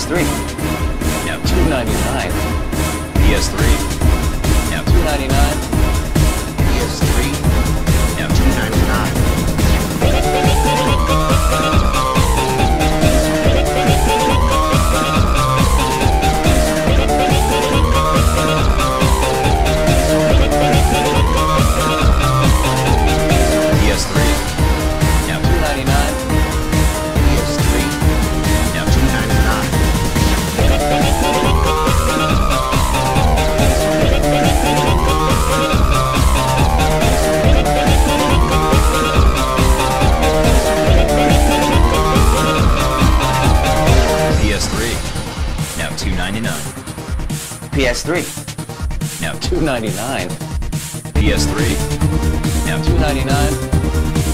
PS3. Now 299. 299. PS3. Now 299. PS3. Now 299.